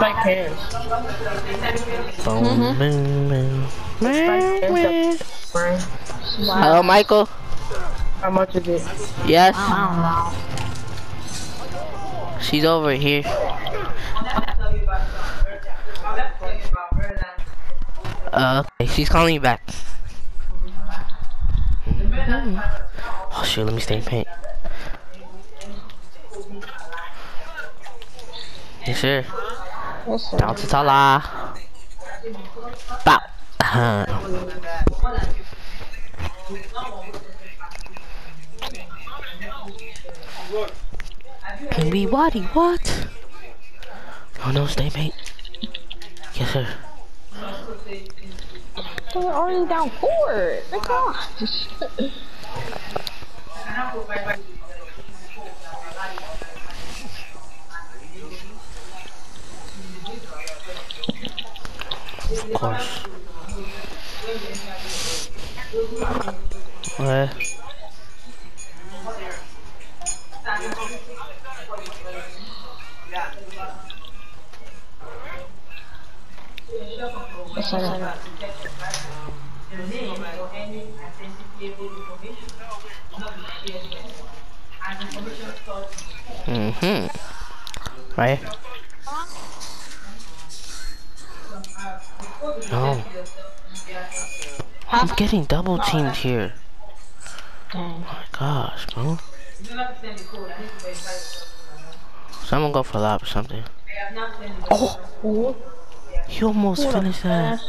Spike Mhm. cares. Hello, Michael. How much is it? Yes, I she's over here. Uh, okay, she's calling you back. Mhm. Oh shoot, let me stay in paint. Yes, sir. Sir. Down to Tala. Bow. Can we waddy what? Oh no, stay mate. Yes sir. They're already down court. My gosh. Course. Yes. Mm-hmm. Right? No. I'm getting double teamed here. Oh my gosh, bro. Someone go for a lap or something. Oh! He almost what finished that.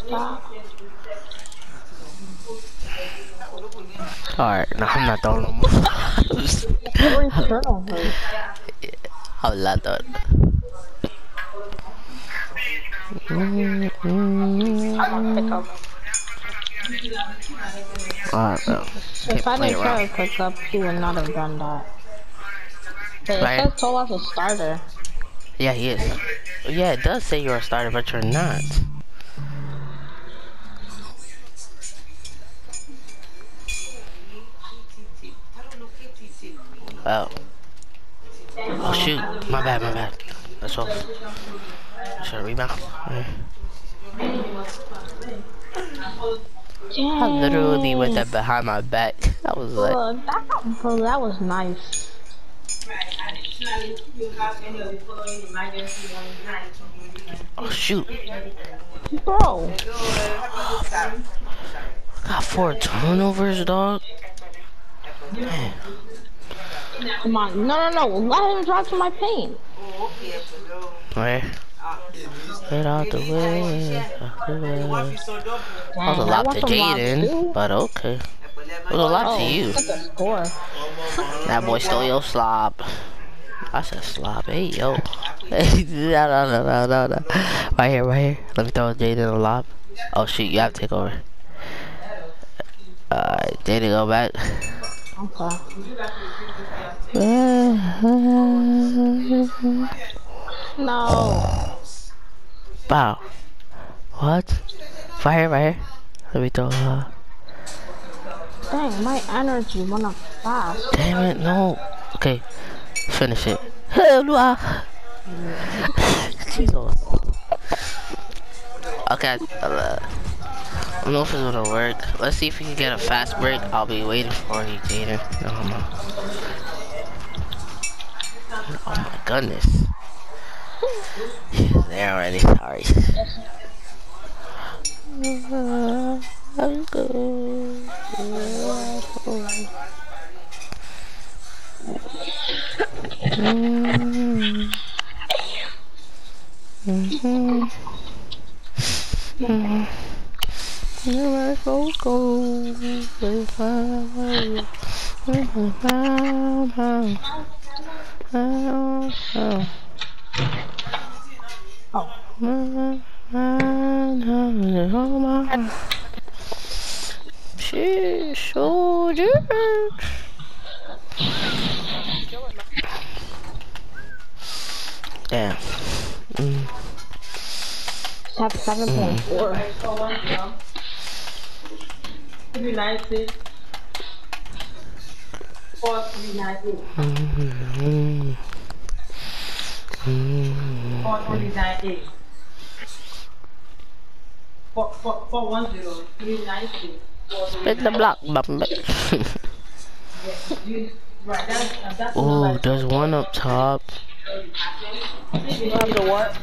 Alright, no, I'm not throwing no more. I'm not done. Alright, bro. If I didn't try to pick up, he would not have done that. But it Right. says Tolas a starter. Yeah, he is. Yeah, it does say you're a starter, but you're not. Oh. Oh shoot. My bad, my bad. That's all. I rebound? I literally went that behind my back. That was oh, like, Bro, that, bro, that was nice. oh shoot. Bro, Got four turnovers, dog. Man. come on. No, no, no. Let him drive to my paint. Where? Get out the way. Out the way. That was a lot to Jaden, but okay. It was a lot Oh, to you. look at the score. That boy stole your slob. I said slob. Hey, yo. no, no, no, no, no, no. Right here, right here. Let me throw Jaden a lob. Oh, shoot. You have to take over. Alright, Jaden, go back. Okay. No. Wow. What? Right here, right here. Let me throw uh Dang, my energy wanna fast. Damn it, no. Okay. Finish it. Hello. Jesus. Okay, uh, I don't know if it's gonna work. Let's see if we can get a fast break. I'll be waiting for you, Jaden. Um, oh my goodness. There already. Sorry. I'm. Mm. Mhm. Mhm. Never go She's so different. Damn. Mm. Have 7.4. United. Fourth United. Mm. Mm. Fourth United. Four, four, four one zero three nine six. Spin the block, bump You right? That's uh, that's the Oh, there's one up top. the what?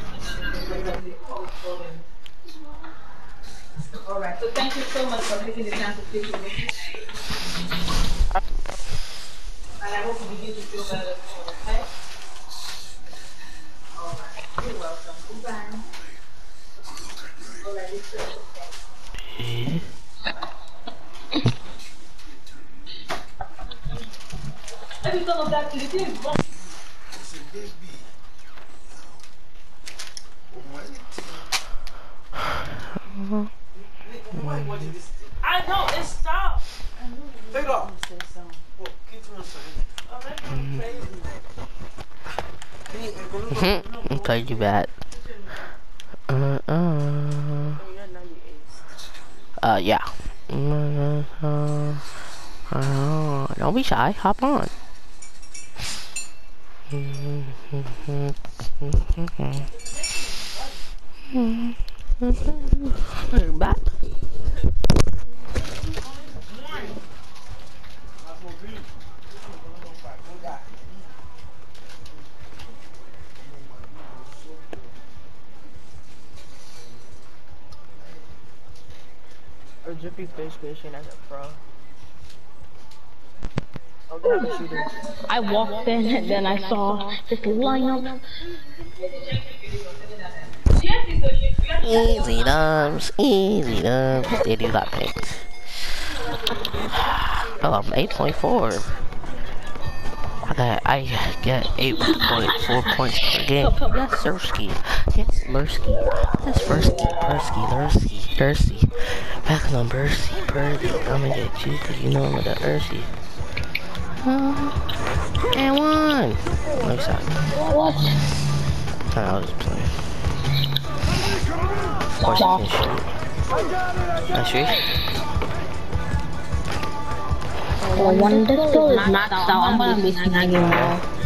All right. So thank you so much for taking the time to speak with me. And I hope you begin to feel better. Okay. All right. You're welcome. Goodbye. All right. it's good. Every time I'm back I know, it stopped. Mhm. Played you bad. Uh, uh. Uh, yeah. Uh, uh, don't be shy. Hop on. Back. Or Drippy Fish fishing as a pro. Oh, they have a. I walked in and then I saw this lineup. Easy dubs, easy dubs. They do got picked. Oh, I'm 8.4. I got, I get 8.4 points per game. Yes, Sirski. Yes, Lursky. Yes, Fursky, Fursky, Lursky, Dursky. Back on Bursky, Birdie. I'm gonna get you because you know I'm gonna Ursy. Uh, and one. No, sorry. What? I was just playing. Of course I can shoot. I shoot. Well, this girl is maxed out, I'm gonna be snagging more.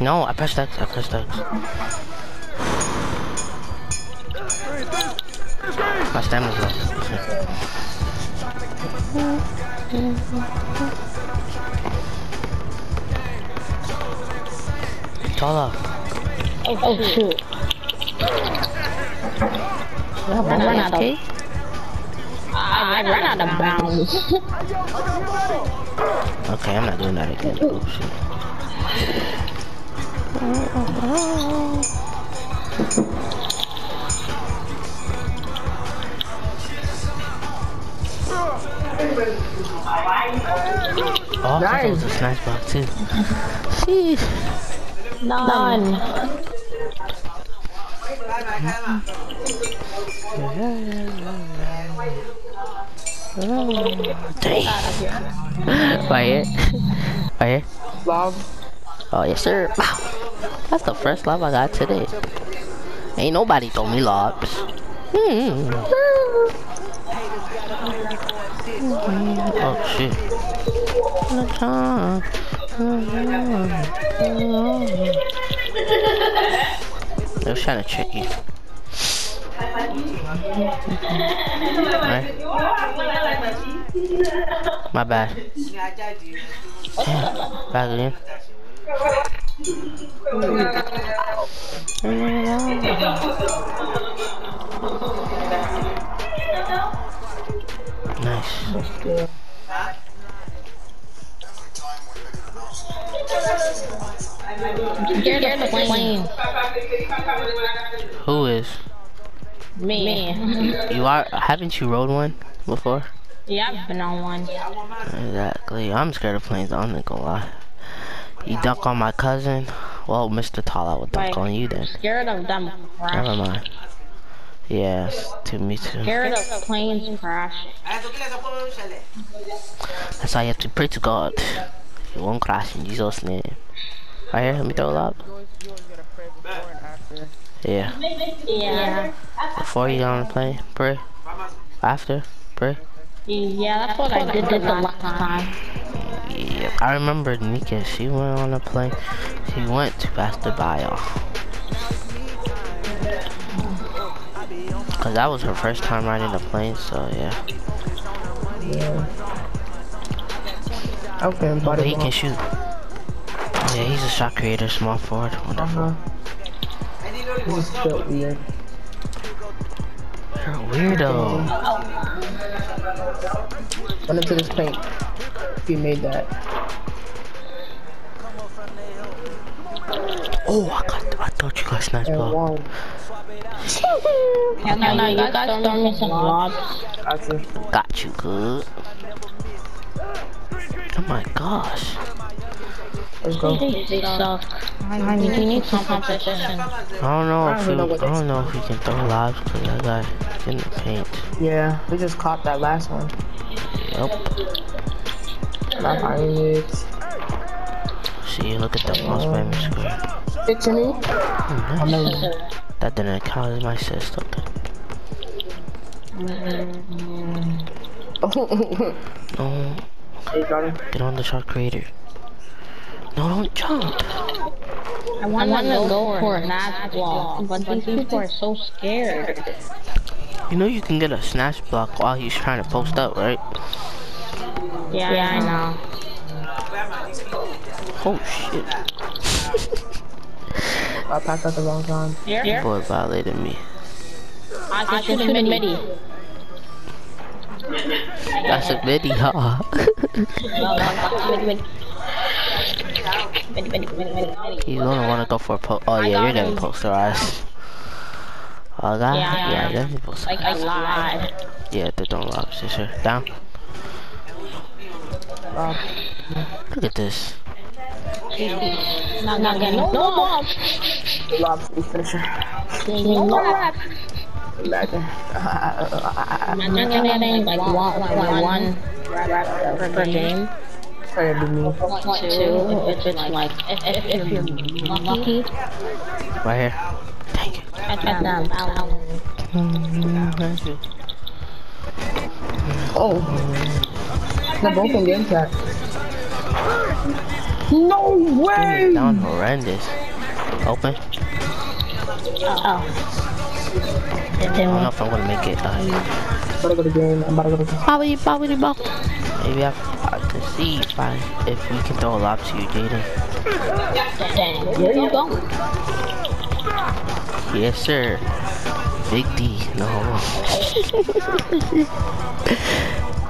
No, I pressed X, I pressed X. My stamina's low. Tala. Oh shoot. Yeah, I ran out of, okay. I ran out of bounds. Okay, I'm not doing that again. Oh shit. Oh, I thought that was a snipe box too. Sheesh. None. Dang. Right here. Right here. Lob. Oh, yes, sir. Wow. That's the first lob I got today. Ain't nobody throw me lobs. Hmm. Oh, shit. I was trying to trick you. Right. My bad. Back again. Nice. You're the plane. Who is? Me. Me. You are? Haven't you rode one before? Yeah, I've been on one. Exactly. I'm scared of planes. I'm not gonna lie. You dunk on my cousin? Well, Mr. Tall, I would dunk on you then. Scared of them Never mind. Yes, to me too. Scared of planes crashing. That's why you have to pray to God. You won't crash in Jesus' name. Right here, let me throw it up. You always, you always gotta pray before and after. Yeah. Yeah. Before you get on the plane, pray. After, pray. Yeah, that's what I did this the last time. Yeah, I remember Nika. She went on a plane. She went to Pastor Bio. Cause that was her first time riding a plane, so yeah. Yeah. Okay, but body he can shoot. Yeah, he's a shot creator, small forward, wonderful. Uh-huh. This is so weird. You're a weirdo. Run into this paint. If you made that. Oh, I got. I thought you got sniped And ball. one. Yeah, no, no, you guys throw me some lobs. Gotcha. Got you good. Oh my gosh. Let's go. They suck. I mean, we need some competition. I don't know I if don't we, know I don't know if we can throw lives because that guy in the paint. Yeah, we just caught that last one. Yep. Not finding it. See, look at the mouse spammer square. Stick to me. Mm-hmm. Oh, nice. That didn't count as my assist. Okay. No, Hey, Jordan. get on the shot creator. No, don't jump. I want to go for a snatch block, but these people are so scared. You know you can get a snatch block while he's trying to post up, right? Yeah, yeah I know. Oh shit. I passed out the wrong time. Here? Boy violated me. I can shoot him in midi. That's a midi, huh? No, no, no, midi, midi. Midi, midi, midi, midi, midi. You don't want to go for a post. Oh yeah, you're gonna him. posterize. Oh god, Yeah, Yeah, yeah. definitely posterize. Like, I lied. Yeah, they don't lock, sister. Down. Rob. Look at this. No, no, no, no bomb. Rob, we finisher. No bomb. Imagine. Imagine getting like one, one, one per game. Sorry to be me. Point two if it's like, if, if, if you're lucky. Right here. Dang it. At them. Oh. They're both in game chat. No way! Down horrendous. Open. Oh. I don't know if I'm gonna make it. Uh, I'm about to go to game. I'm about to go to game. bobbity, bobbity, bob. Maybe I have to see if I if we can throw a lob to you, Jaden. Dang, where you going? Yes, sir. Big D. No.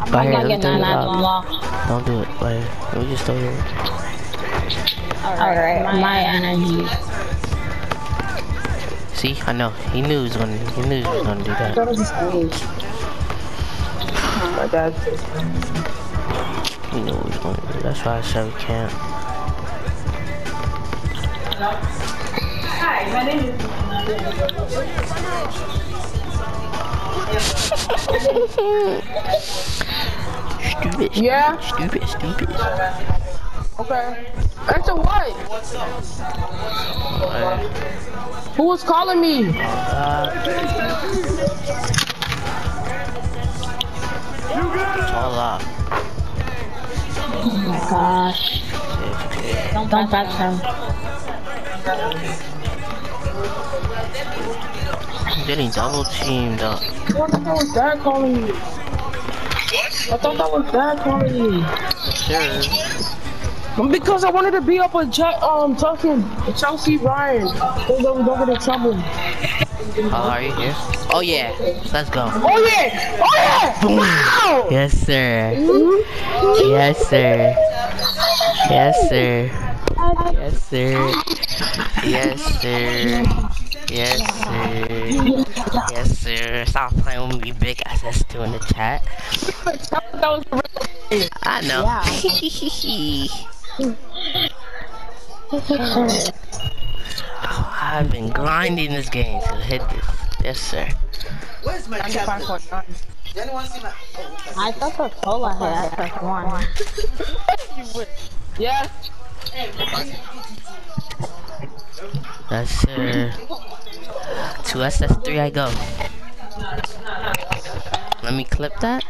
I'm Right here, gonna let throw nine the out lob. Don't do it. Right here. Let me just throw it. Alright, my energy. See, I know. He knew he was gonna. He knew he was gonna do that. That was his age. My dad He knew what gonna. That's why I said we can't. Hi, my name is. Stupid. Yeah? Stupid. Stupid. Okay. Answer what? Uh, Who was calling me? all up. Oh my gosh. Don't, don't touch him. I'm getting double teamed up. I thought that was dad calling me. I thought that was dad calling me. Sure. Because I wanted to be up with Ch- um talking with Chelsea Ryan. So that we don't get in trouble. How are you here? Oh yeah. Let's go. Oh yeah! Oh yeah! Wow! Yes, sir. Yes, sir. Yes, sir. Yes, sir. Yes, sir. Yes, sir. Yes, sir. Stop playing with me, big ass. Two in the chat. I know. Oh, I've been grinding this game to hit this. Yes, sir. Where's my captain? 95.9. Does anyone see? Oh, I thought the cola had first one. Yeah. Yes, sir. To SS3 I go. Let me clip that.